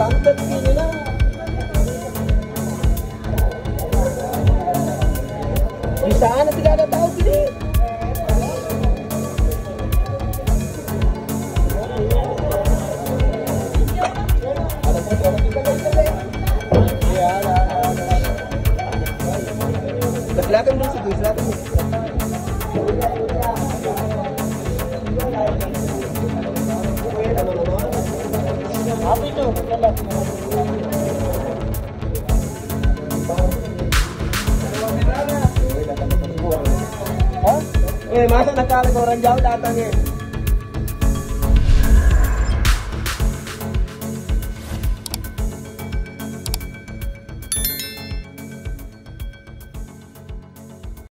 Di sana tidak ada tahu kita kan kita Eh, masa nakala ke orang jauh datang eh?